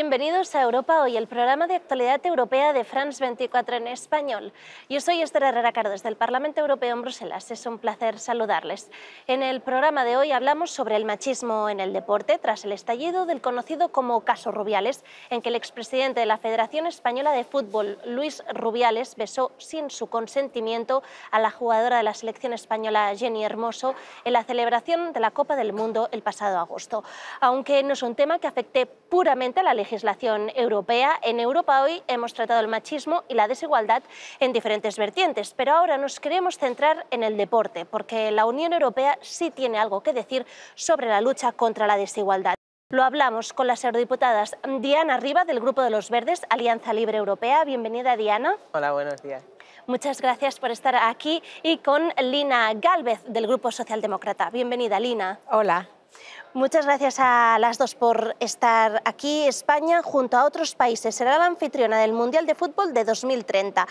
Bienvenidos a Europa Hoy, el programa de actualidad europea de France 24 en español. Yo soy Esther Herrera Caro desde el Parlamento Europeo en Bruselas. Es un placer saludarles. En el programa de hoy hablamos sobre el machismo en el deporte tras el estallido del conocido como caso Rubiales, en que el expresidente de la Federación Española de Fútbol, Luis Rubiales, besó sin su consentimiento a la jugadora de la selección española Jenny Hermoso en la celebración de la Copa del Mundo el pasado agosto. Aunque no es un tema que afecte puramente a la legislación europea, en Europa hoy hemos tratado el machismo y la desigualdad en diferentes vertientes, pero ahora nos queremos centrar en el deporte, porque la Unión Europea sí tiene algo que decir sobre la lucha contra la desigualdad. Lo hablamos con las eurodiputadas Diana Riva del Grupo de los Verdes, Alianza Libre Europea. Bienvenida, Diana. Hola, buenos días. Muchas gracias por estar aquí y con Lina Galvez del Grupo Socialdemócrata. Bienvenida, Lina. Hola. Muchas gracias a las dos por estar aquí. España, junto a otros países, será la anfitriona del Mundial de Fútbol de 2030.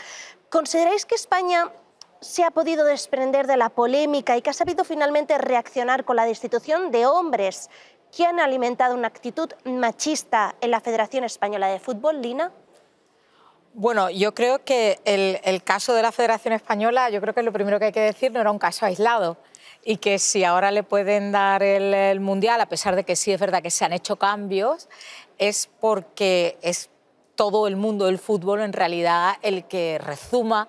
¿Consideráis que España se ha podido desprender de la polémica y que ha sabido finalmente reaccionar con la destitución de hombres que han alimentado una actitud machista en la Federación Española de Fútbol, Lina? Bueno, yo creo que el, el, caso de la Federación Española, yo creo que lo primero que hay que decir no era un caso aislado y que si ahora le pueden dar el, el, Mundial, a pesar de que sí es verdad que se han hecho cambios, es porque es todo el mundo del fútbol en realidad el que rezuma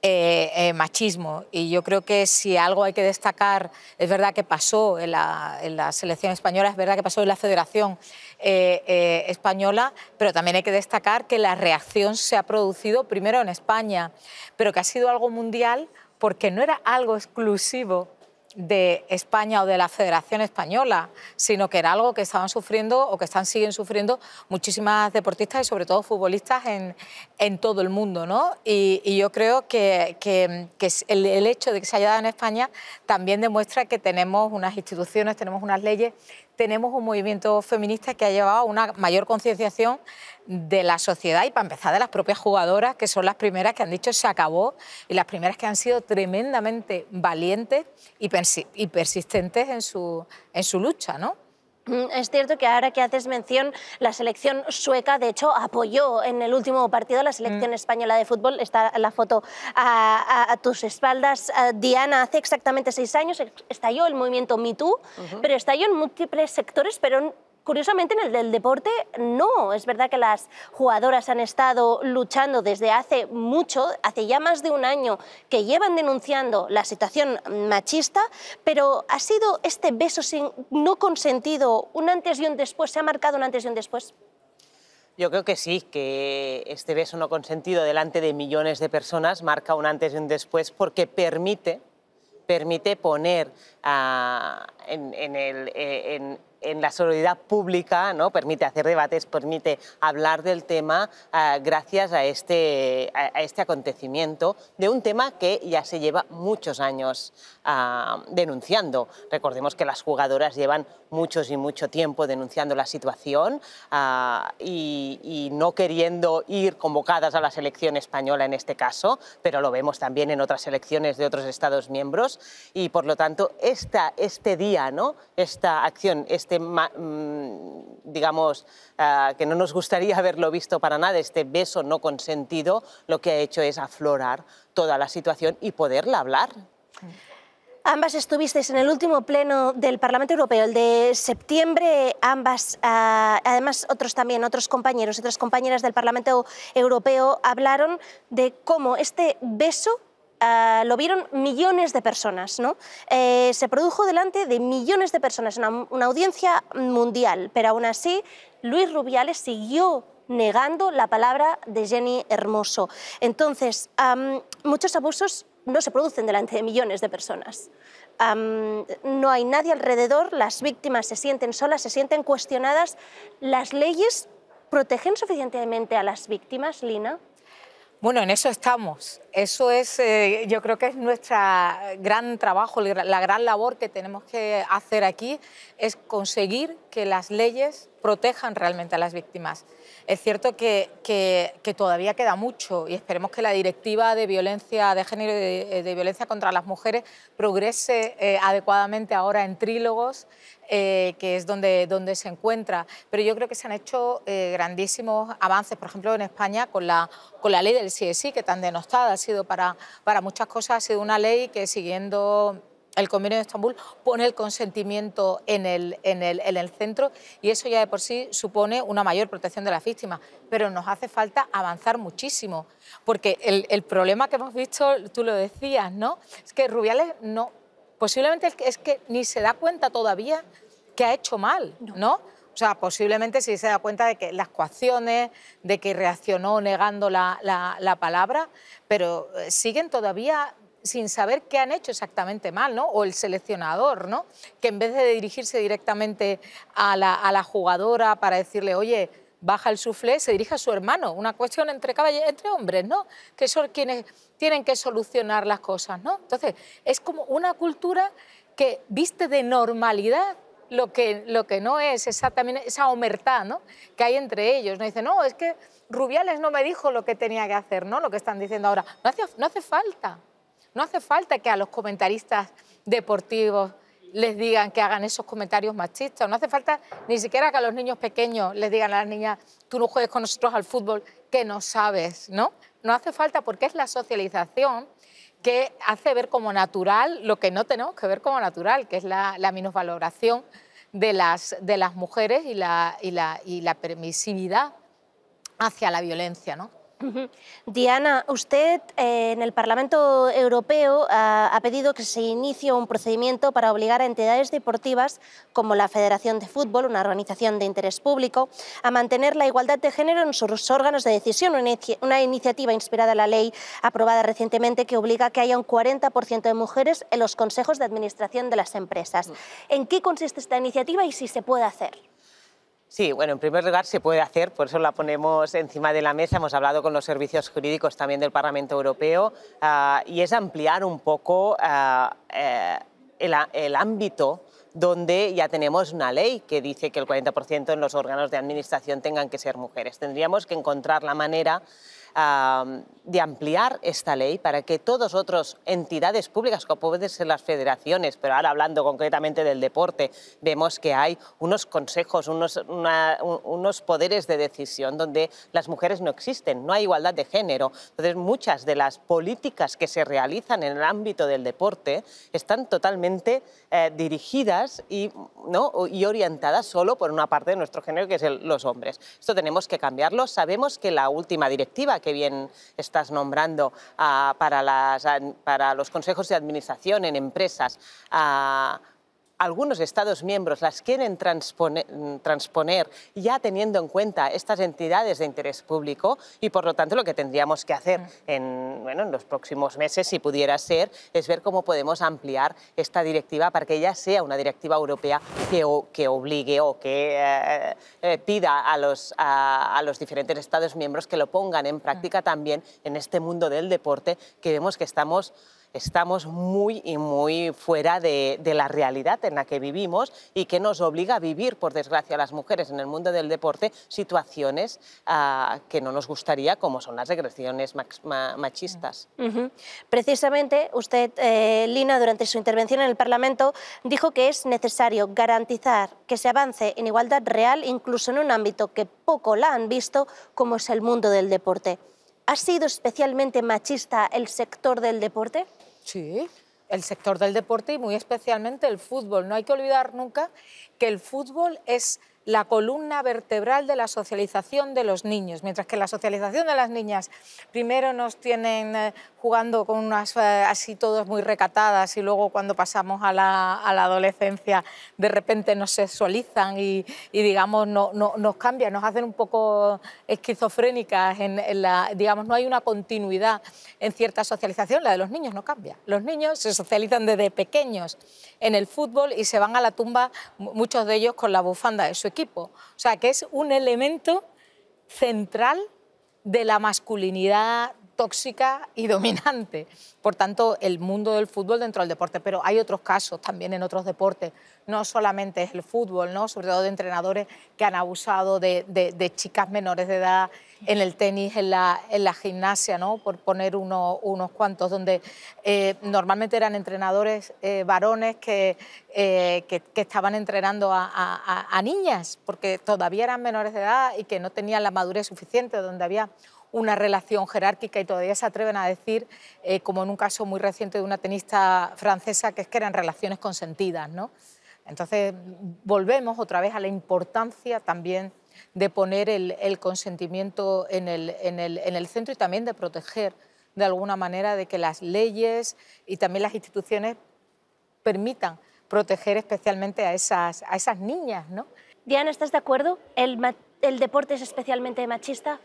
eh, eh, machismo. Y yo creo que si algo hay que destacar, es verdad que pasó en la, en la selección española, es verdad que pasó en la Federación eh, Española, pero también hay que destacar que la reacción se ha producido primero en España, pero que ha sido algo mundial porque no era algo exclusivo de España o de la Federación Española, sino que era algo que estaban sufriendo o que están siguen sufriendo muchísimas deportistas y sobre todo futbolistas en, en todo el mundo. ¿no? Y, yo creo que, que, el, hecho de que se haya dado en España también demuestra que tenemos unas instituciones, tenemos unas leyes, tenemos un movimiento feminista que ha llevado a una mayor concienciación de la sociedad y para empezar de las propias jugadoras, que son las primeras que han dicho se acabó y las primeras que han sido tremendamente valientes y, persistentes en su, en su lucha, ¿no? Mm, es cierto que ahora que haces mención, la selección sueca, de hecho, apoyó en el último partido la selección mm. española de fútbol. Está la foto a, a, a tus espaldas. Uh, Diana, hace exactamente seis años estalló el movimiento MeToo, uh -huh. pero estalló en múltiples sectores, pero Curiosamente, en el del deporte no. Es verdad que las jugadoras han estado luchando desde hace mucho, hace ya más de un año, que llevan denunciando la situación machista, pero ¿ha sido este beso sin, no consentido un antes y un después? ¿Se ha marcado un antes y un después? Yo creo que sí, que este beso no consentido delante de millones de personas marca un antes y un después porque permite, permite poner uh, en, el, eh, en, en la solidaridad pública, ¿no? permite hacer debates, permite hablar del tema uh, gracias a este, a, este acontecimiento de un tema que ya se lleva muchos años uh, denunciando. Recordemos que las jugadoras llevan muchos y mucho tiempo denunciando la situación uh, y, y, no queriendo ir convocadas a la selección española en este caso, pero lo vemos también en otras selecciones de otros Estados miembros y por lo tanto esta, este día, ¿no? esta acción, este este, digamos, uh, que no nos gustaría haberlo visto para nada, este beso no consentido, lo que ha hecho es aflorar toda la situación y poderla hablar. Ambas estuvisteis en el último pleno del Parlamento Europeo, el de septiembre. Ambas, uh, además otros también, otros compañeros, otras compañeras del Parlamento Europeo hablaron de cómo este beso Uh, lo vieron millones de personas. ¿no? Eh, se produjo delante de millones de personas, una, una, audiencia mundial, pero aún así Luis Rubiales siguió negando la palabra de Jenny Hermoso. Entonces, muchos abusos no se producen delante de millones de personas. No hay nadie alrededor, las víctimas se sienten solas, se sienten cuestionadas. ¿Las leyes protegen suficientemente a las víctimas, Lina? Bueno, en eso estamos. Eso es, eh, yo creo que es nuestro gran trabajo, la gran labor que tenemos que hacer aquí, es conseguir que las leyes protejan realmente a las víctimas. Es cierto que, todavía queda mucho y esperemos que la directiva de violencia de género y de, de, violencia contra las mujeres progrese eh, adecuadamente ahora en trílogos eh, que es donde, donde se encuentra. Pero yo creo que se han hecho eh, grandísimos avances, por ejemplo, en España con la, con la ley del CSI, que tan denostada ha sido para, para muchas cosas, ha sido una ley que siguiendo el Convenio de Estambul pone el consentimiento en el, en, el, en el, centro y eso ya de por sí supone una mayor protección de las víctimas. Pero nos hace falta avanzar muchísimo, porque el, el problema que hemos visto, tú lo decías, ¿no? Es que Rubiales no, posiblemente es que, ni se da cuenta todavía que ha hecho mal, ¿no? O sea, posiblemente sí se da cuenta de que las coacciones, de que reaccionó negando la, la, la palabra, pero eh, siguen todavía sin saber qué han hecho exactamente mal, ¿no? O el seleccionador, ¿no? Que en vez de dirigirse directamente a la, jugadora para decirle, oye, baja el suflé, se dirige a su hermano. Una cuestión entre, entre hombres, ¿no? Que son quienes tienen que solucionar las cosas, ¿no? Entonces, es como una cultura que viste de normalidad lo que, lo que no es también esa omertad ¿no? que hay entre ellos. ¿no? Dice, no, es que Rubiales no me dijo lo que tenía que hacer, ¿no? lo que están diciendo ahora. No hace falta. No hace falta que a los comentaristas deportivos les digan que hagan esos comentarios machistas. No hace falta ni siquiera que a los niños pequeños les digan a las niñas, tú no juegues con nosotros al fútbol, que no sabes, ¿no? No hace falta porque es la socialización que hace ver como natural lo que no tenemos que ver como natural, que es la, la minusvaloración de las, de las mujeres y la, y la, y la permisividad hacia la violencia, ¿no? Diana, usted eh, en el Parlamento Europeo ha, pedido que se inicie un procedimiento para obligar a entidades deportivas como la Federación de Fútbol, una organización de interés público, a mantener la igualdad de género en sus órganos de decisión, una, iniciativa inspirada en la ley aprobada recientemente que obliga a que haya un 40% de mujeres en los consejos de administración de las empresas. ¿En qué consiste esta iniciativa y si se puede hacer? Sí, bueno, en primer lugar se puede hacer, por eso la ponemos encima de la mesa. Hemos hablado con los servicios jurídicos también del Parlamento Europeo ah, y es ampliar un poco ah, eh, el, ámbito donde ya tenemos una ley que dice que el 40% en los órganos de administración tengan que ser mujeres. Tendríamos que encontrar la manera de ampliar esta ley para que todas otras entidades públicas, como pueden ser las federaciones, pero ahora hablando concretamente del deporte, vemos que hay unos consejos, unos, unos poderes de decisión donde las mujeres no existen, no hay igualdad de género. Entonces, muchas de las políticas que se realizan en el ámbito del deporte están totalmente eh, dirigidas y, ¿no? y orientadas solo por una parte de nuestro género, que es los hombres. Esto tenemos que cambiarlo. Sabemos que la última directiva que bien estás nombrando ah, para, las, para, los consejos de administración en empresas, ah, algunos Estados miembros las quieren transponer, ya teniendo en cuenta estas entidades de interés público y por lo tanto lo que tendríamos que hacer en, bueno, en los próximos meses, si pudiera ser, es ver cómo podemos ampliar esta directiva para que ella sea una directiva europea que, que obligue o que eh, eh, pida a los, a los diferentes Estados miembros que lo pongan en práctica también en este mundo del deporte que vemos que estamos estamos muy y muy fuera de, la realidad en la que vivimos y que nos obliga a vivir, por desgracia, las mujeres en el mundo del deporte situaciones ah, que no nos gustaría, como son las agresiones machistas. Precisamente, usted, eh, Lina, durante su intervención en el Parlamento, dijo que es necesario garantizar que se avance en igualdad real, incluso en un ámbito que poco la han visto, como es el mundo del deporte. ¿Ha sido especialmente machista el sector del deporte? Sí, el sector del deporte y muy especialmente el fútbol. No hay que olvidar nunca que el fútbol es la columna vertebral de la socialización de los niños, mientras que la socialización de las niñas primero nos tienen eh, jugando con unas eh, así todos muy recatadas y luego cuando pasamos a la, adolescencia de repente nos sexualizan y, digamos no, nos cambian, nos hacen un poco esquizofrénicas, en, la, digamos no hay una continuidad en cierta socialización, la de los niños no cambia. Los niños se socializan desde pequeños en el fútbol y se van a la tumba muchos de ellos con la bufanda de su O sea, que es un elemento central de la masculinidad tóxica y dominante. Por tanto, el mundo del fútbol dentro del deporte. Pero hay otros casos también en otros deportes. No solamente es el fútbol, ¿no? sobre todo de entrenadores que han abusado de, chicas menores de edad en el tenis, en la, en la gimnasia, ¿no? por poner uno, unos cuantos, donde eh, normalmente eran entrenadores eh, varones que, eh, que, estaban entrenando a, niñas, porque todavía eran menores de edad y que no tenían la madurez suficiente, donde había una relación jerárquica y todavía se atreven a decir, como en un caso muy reciente de una tenista francesa, que es que eran relaciones consentidas. ¿no? Entonces, volvemos otra vez a la importancia también de poner el, consentimiento en el, en, el, en el centro y también de proteger de alguna manera de que las leyes y también las instituciones permitan proteger especialmente a esas, a esas niñas. ¿no? Diana, ¿estás de acuerdo? ¿El, ¿El deporte es especialmente machista?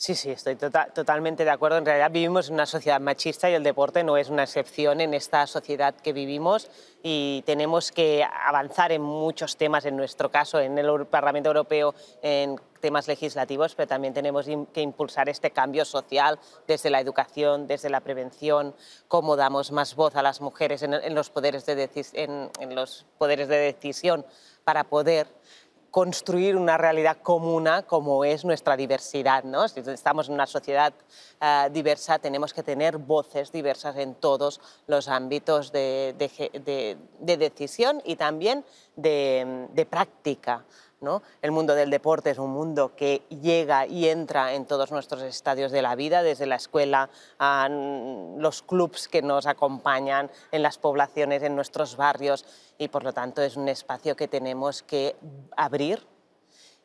Sí, sí, estoy tota-, totalmente de acuerdo. En realidad vivimos en una sociedad machista y el deporte no es una excepción en esta sociedad que vivimos y tenemos que avanzar en muchos temas, en nuestro caso, en el Parlamento Europeo, en temas legislativos, pero también tenemos que impulsar este cambio social desde la educación, desde la prevención, cómo damos más voz a las mujeres en, los, poderes de en los poderes de decisión para poder construir una realidad comuna como es nuestra diversidad. ¿no? Si estamos en una sociedad eh, diversa, tenemos que tener voces diversas en todos los ámbitos de, decisión y también de, práctica. ¿No? El mundo del deporte es un mundo que llega y entra en todos nuestros estadios de la vida, desde la escuela a los clubs que nos acompañan en las poblaciones, en nuestros barrios y por lo tanto es un espacio que tenemos que abrir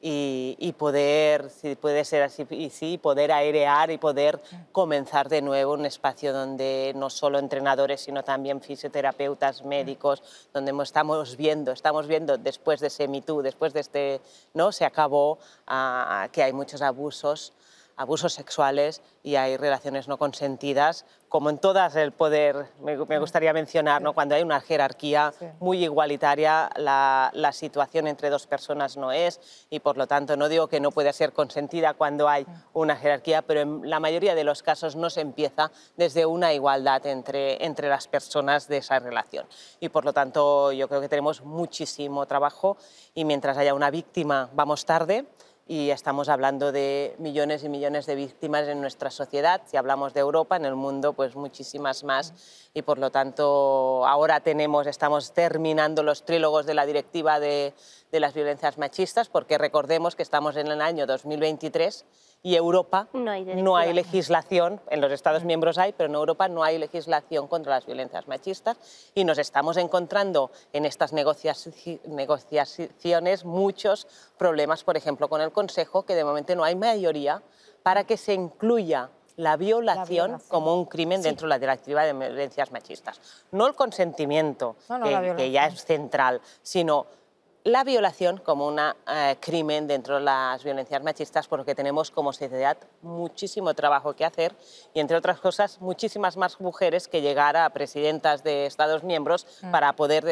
y, poder, si puede ser así, y sí, poder airear y poder comenzar de nuevo un espacio donde no solo entrenadores, sino también fisioterapeutas, médicos, donde estamos viendo, estamos viendo después de ese MeToo, después de este, ¿no? Se acabó ah, que hay muchos abusos abusos sexuales y hay relaciones no consentidas, como en todas el poder, me, gustaría mencionar, ¿no? cuando hay una jerarquía muy igualitaria, la, situación entre dos personas no es y por lo tanto no digo que no pueda ser consentida cuando hay una jerarquía, pero en la mayoría de los casos no se empieza desde una igualdad entre, entre las personas de esa relación. Y por lo tanto yo creo que tenemos muchísimo trabajo y mientras haya una víctima vamos tarde, y estamos hablando de millones y millones de víctimas en nuestra sociedad. Si hablamos de Europa, en el mundo, pues muchísimas más. Y por lo tanto, ahora tenemos, estamos terminando los trílogos de la directiva de, de las violencias machistas, porque recordemos que estamos en el año 2023 y Europa no hay, legislación, en los Estados miembros hay, pero en Europa no hay legislación contra las violencias machistas. Y nos estamos encontrando en estas negociaciones muchos problemas, por ejemplo, con el Consejo, que de momento no hay mayoría para que se incluya la violación, como un crimen dentro de la directiva de violencias machistas. No el consentimiento, que ya es central, sino la violación como un eh, crimen dentro de las violencias machistas porque tenemos como sociedad muchísimo trabajo que hacer y, entre otras cosas, muchísimas más mujeres que llegar a presidentas de Estados miembros mm. para poder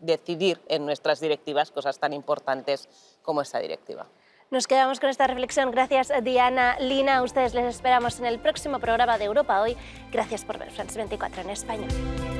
decidir en nuestras directivas cosas tan importantes como esta directiva. Nos quedamos con esta reflexión. Gracias, Diana, Lina. A ustedes les esperamos en el próximo programa de Europa Hoy. Gracias por ver France 24 en español.